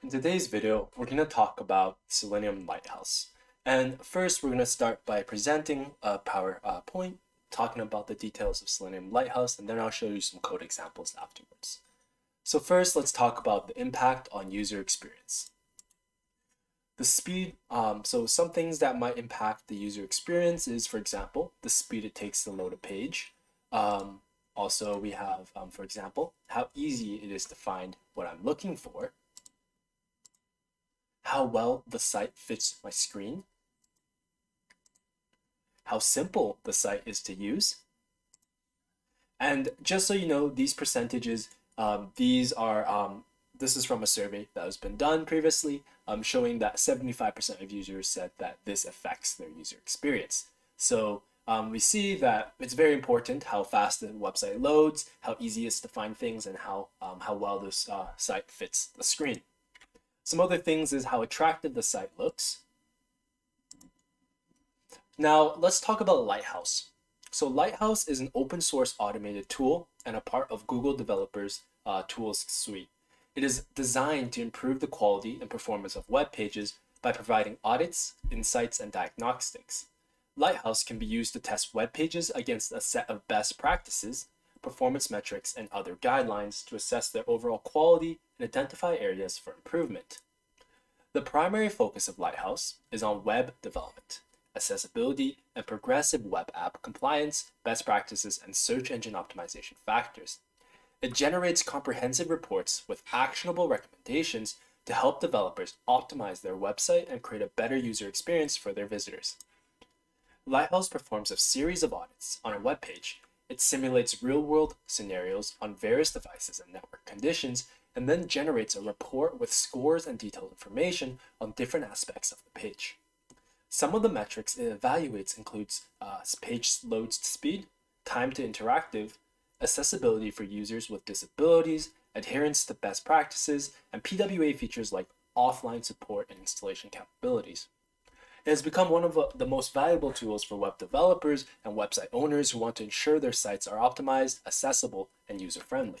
In today's video, we're going to talk about Selenium Lighthouse. And first, we're going to start by presenting a PowerPoint, talking about the details of Selenium Lighthouse, and then I'll show you some code examples afterwards. So first, let's talk about the impact on user experience. The speed, um, so some things that might impact the user experience is, for example, the speed it takes to load a page. Um, also, we have, um, for example, how easy it is to find what I'm looking for how well the site fits my screen, how simple the site is to use. And just so you know, these percentages, um, these are, um, this is from a survey that has been done previously, um, showing that 75% of users said that this affects their user experience. So um, we see that it's very important how fast the website loads, how easy it is to find things, and how, um, how well this uh, site fits the screen. Some other things is how attractive the site looks. Now, let's talk about Lighthouse. So Lighthouse is an open source automated tool and a part of Google Developers uh, Tools suite. It is designed to improve the quality and performance of web pages by providing audits, insights, and diagnostics. Lighthouse can be used to test web pages against a set of best practices performance metrics, and other guidelines to assess their overall quality and identify areas for improvement. The primary focus of Lighthouse is on web development, accessibility, and progressive web app compliance, best practices, and search engine optimization factors. It generates comprehensive reports with actionable recommendations to help developers optimize their website and create a better user experience for their visitors. Lighthouse performs a series of audits on a web page it simulates real-world scenarios on various devices and network conditions, and then generates a report with scores and detailed information on different aspects of the page. Some of the metrics it evaluates includes uh, page load speed, time to interactive, accessibility for users with disabilities, adherence to best practices, and PWA features like offline support and installation capabilities. It has become one of the most valuable tools for web developers and website owners who want to ensure their sites are optimized, accessible, and user-friendly.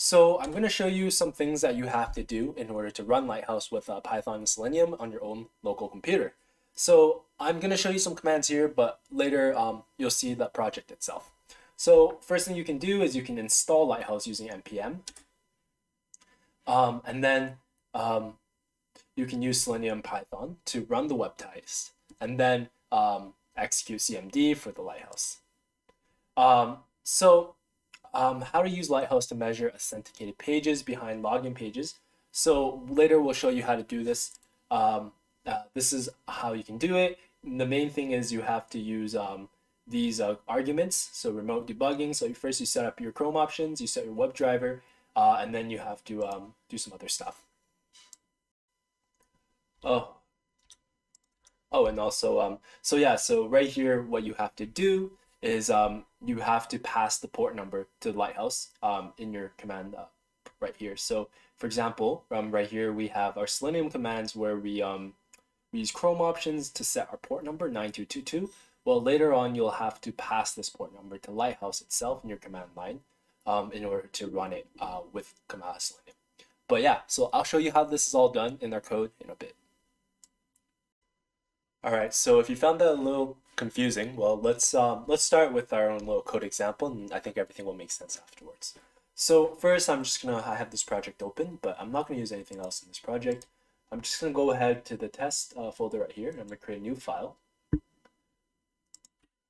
So I'm going to show you some things that you have to do in order to run Lighthouse with uh, Python and Selenium on your own local computer. So I'm going to show you some commands here, but later um, you'll see the project itself. So first thing you can do is you can install Lighthouse using npm. Um, and then um, you can use Selenium Python to run the web test and then um, execute CMD for the Lighthouse. Um, so um, how to use Lighthouse to measure authenticated pages behind login pages. So later we'll show you how to do this. Um, uh, this is how you can do it. The main thing is you have to use um, these uh, arguments. So remote debugging. So first you set up your Chrome options, you set your WebDriver, uh, and then you have to um, do some other stuff. Oh. Oh, and also, um, so yeah, so right here, what you have to do is um, you have to pass the port number to the Lighthouse um, in your command uh, right here. So for example, um, right here, we have our Selenium commands where we, um, we use Chrome options to set our port number 9222. Well, later on, you'll have to pass this port number to Lighthouse itself in your command line um, in order to run it uh, with command Selenium. But yeah, so I'll show you how this is all done in our code in a bit. All right, so if you found that a little confusing, well, let's um, let's start with our own little code example, and I think everything will make sense afterwards. So first, I'm just gonna have this project open, but I'm not gonna use anything else in this project. I'm just gonna go ahead to the test uh, folder right here, and I'm gonna create a new file.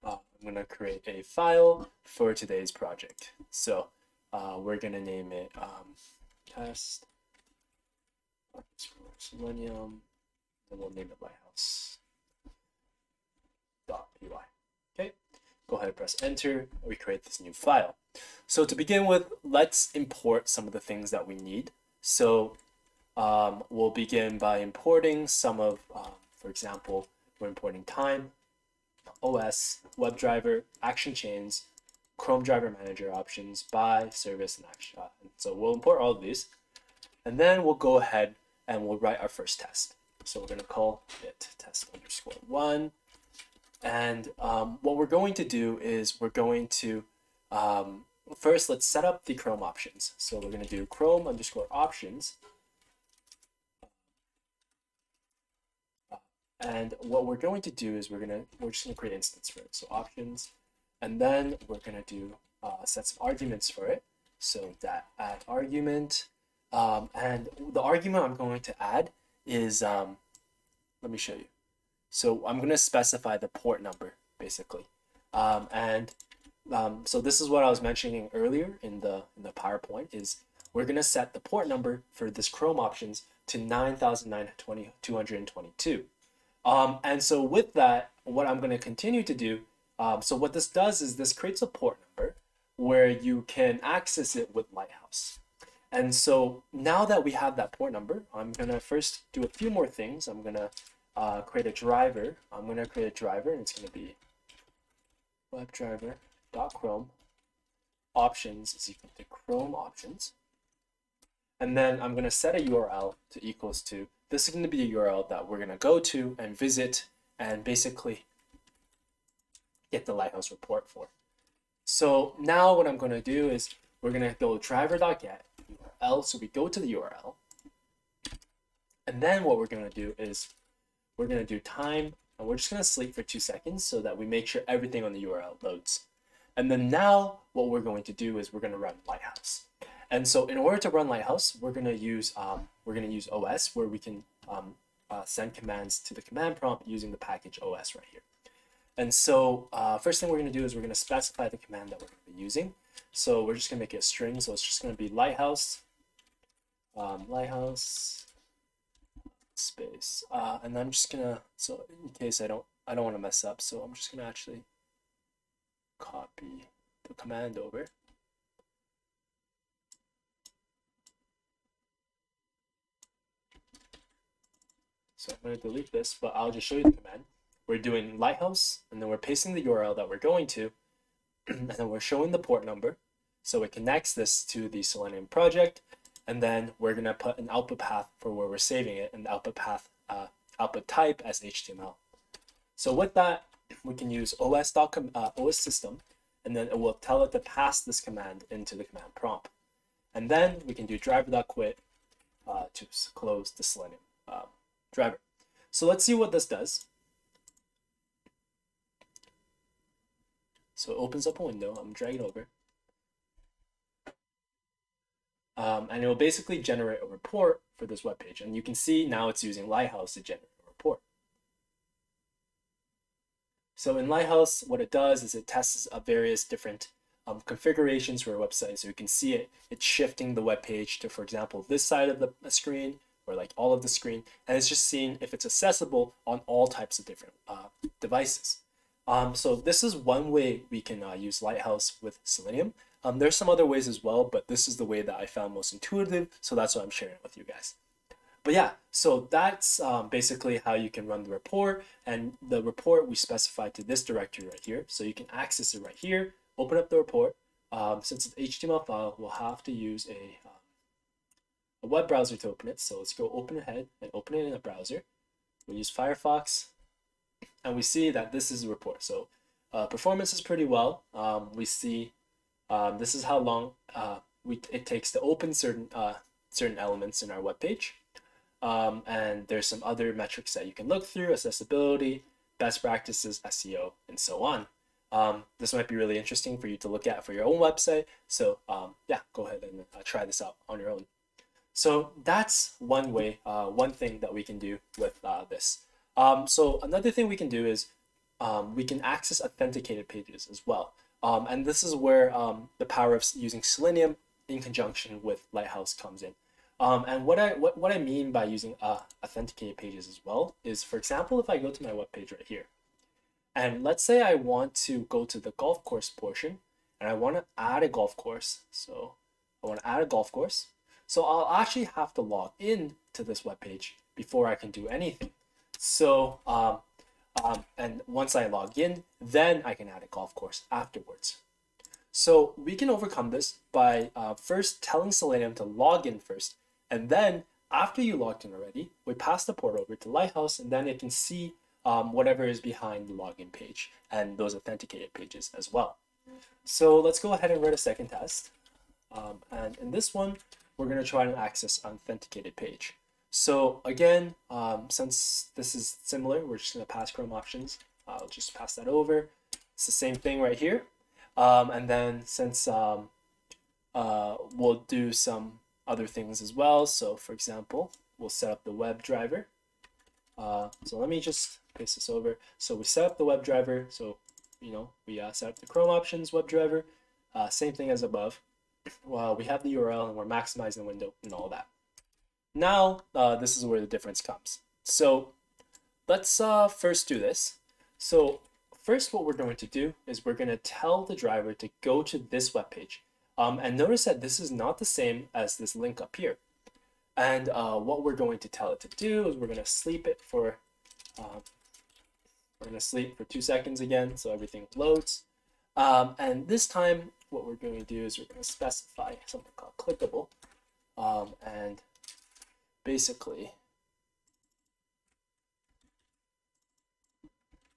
Uh, I'm gonna create a file for today's project. So uh, we're gonna name it um, test Selenium, and we'll name it Lighthouse. .py. Okay, go ahead and press enter, we create this new file. So to begin with, let's import some of the things that we need. So um, we'll begin by importing some of, uh, for example, we're importing time, OS, WebDriver, action chains, Chrome driver manager options, by service, and action. And so we'll import all of these. And then we'll go ahead and we'll write our first test. So we're going to call it test underscore one. And um, what we're going to do is we're going to, um, first let's set up the Chrome options. So we're gonna do Chrome underscore options. And what we're going to do is we're gonna, we're just gonna create instance for it. So options, and then we're gonna do, uh, set some arguments for it. So that add argument, um, and the argument I'm going to add is, um, let me show you. So I'm gonna specify the port number basically, um, and um, so this is what I was mentioning earlier in the in the PowerPoint is we're gonna set the port number for this Chrome options to 9,222. Um, and so with that, what I'm going to continue to do, um, so what this does is this creates a port number where you can access it with Lighthouse. And so now that we have that port number, I'm going to first do a few more things. I'm going to uh, create a driver. I'm going to create a driver and it's going to be webdriver.chrome options is equal to Chrome options. And then I'm going to set a URL to equals to, this is going to be a URL that we're going to go to and visit and basically get the Lighthouse report for. So now what I'm going to do is we're going to go driver.get URL. So we go to the URL. And then what we're going to do is we're going to do time and we're just going to sleep for two seconds so that we make sure everything on the URL loads. And then now what we're going to do is we're going to run Lighthouse. And so in order to run Lighthouse, we're going to use um, we're going to use OS where we can um, uh, send commands to the command prompt using the package OS right here. And so uh, first thing we're going to do is we're going to specify the command that we're going to be using. So we're just going to make it a string. So it's just going to be Lighthouse, um, Lighthouse space. Uh, and I'm just to, so in case I don't, I don't want to mess up. So I'm just to actually copy the command over. So I'm to delete this, but I'll just show you the command. We're doing Lighthouse, and then we're pasting the URL that we're going to, and then we're showing the port number. So it connects this to the Selenium project, and then we're going to put an output path for where we're saving it, and the output path, uh, output type as HTML. So with that, we can use os, uh, os system, and then it will tell it to pass this command into the command prompt. And then we can do driver.quit uh, to close the Selenium uh, driver. So let's see what this does. So it opens up a window. I'm dragging over. Um, and it will basically generate a report for this web page. And you can see now it's using Lighthouse to generate a report. So in Lighthouse, what it does is it tests a various different um, configurations for a website. So you can see it, it's shifting the web page to, for example, this side of the screen, or like all of the screen, and it's just seeing if it's accessible on all types of different uh, devices. Um, so this is one way we can uh, use Lighthouse with Selenium. Um, there's some other ways as well, but this is the way that I found most intuitive, so that's what I'm sharing with you guys. But yeah, so that's um, basically how you can run the report, and the report we specified to this directory right here, so you can access it right here, open up the report. Um, since it's HTML file, we'll have to use a uh, a web browser to open it. So let's go open ahead and open it in a browser. We'll use Firefox and we see that this is a report. So uh, performance is pretty well. Um, we see um, this is how long uh, we, it takes to open certain, uh, certain elements in our web page. Um, and there's some other metrics that you can look through, accessibility, best practices, SEO, and so on. Um, this might be really interesting for you to look at for your own website. So um, yeah, go ahead and uh, try this out on your own. So that's one way, uh, one thing that we can do with uh, this. Um, so another thing we can do is um, we can access authenticated pages as well. Um, and this is where um, the power of using Selenium in conjunction with Lighthouse comes in. Um, and what I what, what I mean by using uh, authenticated pages as well is, for example, if I go to my web page right here, and let's say I want to go to the golf course portion, and I want to add a golf course. So I want to add a golf course. So I'll actually have to log in to this web page before I can do anything. So, um, um, and once I log in, then I can add a golf course afterwards. So we can overcome this by uh, first telling Selenium to log in first, and then after you logged in already, we pass the port over to Lighthouse, and then it can see um, whatever is behind the login page and those authenticated pages as well. So let's go ahead and run a second test. Um, and in this one, we're going to try and access an authenticated page. So again, um, since this is similar, we're just going to pass Chrome options. I'll just pass that over. It's the same thing right here. Um, and then since um, uh, we'll do some other things as well. So for example, we'll set up the WebDriver. Uh, so let me just paste this over. So we set up the WebDriver. So, you know, we uh, set up the Chrome options WebDriver. Uh, same thing as above. Well, we have the URL and we're maximizing the window and all that. Now, uh, this is where the difference comes. So let's uh, first do this. So first what we're going to do is we're going to tell the driver to go to this web page. Um, and notice that this is not the same as this link up here. And uh, what we're going to tell it to do is we're going to sleep it for, uh, we're going to sleep for two seconds again so everything loads. Um, and this time what we're going to do is we're going to specify something called clickable. Um, and basically,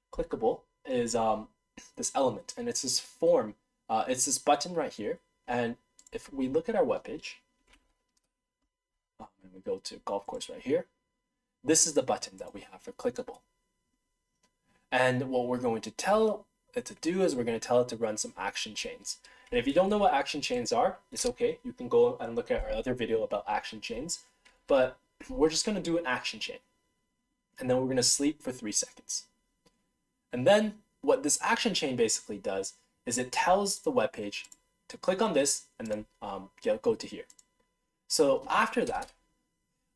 clickable is um, this element and it's this form. Uh, it's this button right here. And if we look at our webpage, um, and we go to golf course right here, this is the button that we have for clickable. And what we're going to tell it to do is we're going to tell it to run some action chains. And if you don't know what action chains are, it's okay. You can go and look at our other video about action chains. But we're just going to do an action chain. And then we're going to sleep for three seconds. And then what this action chain basically does is it tells the web page to click on this and then um, go to here. So after that,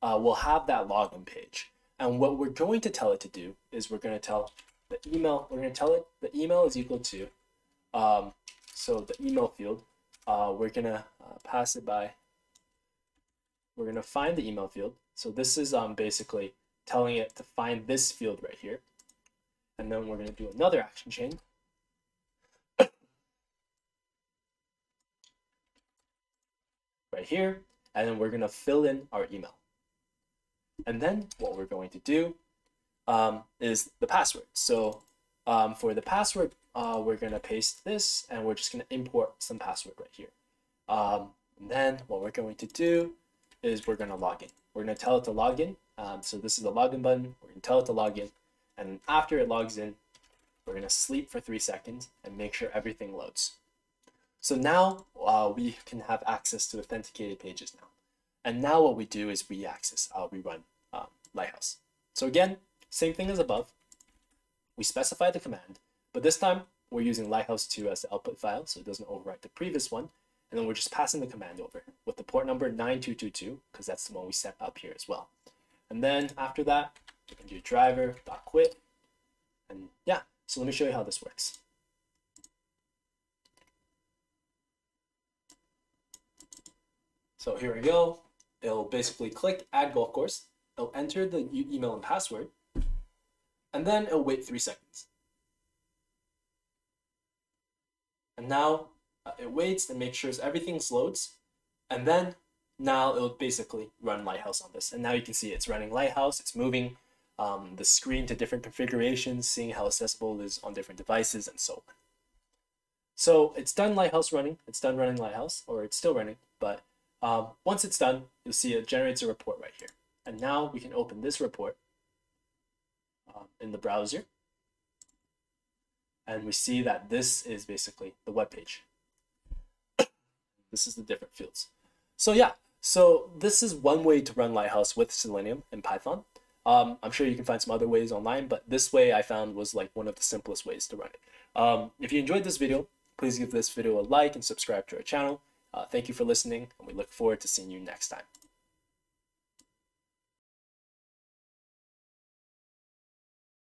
uh, we'll have that login page. And what we're going to tell it to do is we're going to tell the email, we're going to tell it the email is equal to, um, so the email field, uh, we're going to uh, pass it by, we're going to find the email field. So this is um, basically telling it to find this field right here. And then we're going to do another action chain. right here. And then we're going to fill in our email. And then what we're going to do um, is the password. So um, for the password, uh, we're going to paste this and we're just going to import some password right here. Um, and then what we're going to do is we're going to log in. We're going to tell it to log in. Um, so this is the login button. We're going to tell it to log in. And after it logs in, we're going to sleep for three seconds and make sure everything loads. So now uh, we can have access to authenticated pages now. And now what we do is we access, uh, we run um, Lighthouse. So again, same thing as above. We specify the command, but this time we're using Lighthouse 2 as the output file, so it doesn't overwrite the previous one. And then we're just passing the command over with the port number 9222, because that's the one we set up here as well. And then after that, we can do driver.quit. And yeah, so let me show you how this works. So here we go. It'll basically click add golf course. It'll enter the email and password. And then it'll wait three seconds. And now it waits and makes sure everything loads. And then now it'll basically run Lighthouse on this. And now you can see it's running Lighthouse. It's moving um, the screen to different configurations, seeing how accessible it is on different devices and so on. So it's done Lighthouse running. It's done running Lighthouse, or it's still running, but um, once it's done, you'll see it generates a report right here. And now we can open this report um, in the browser. And we see that this is basically the web page. This is the different fields. So yeah, so this is one way to run Lighthouse with Selenium and Python. Um, I'm sure you can find some other ways online, but this way I found was like one of the simplest ways to run it. Um, if you enjoyed this video, please give this video a like and subscribe to our channel. Uh, thank you for listening, and we look forward to seeing you next time.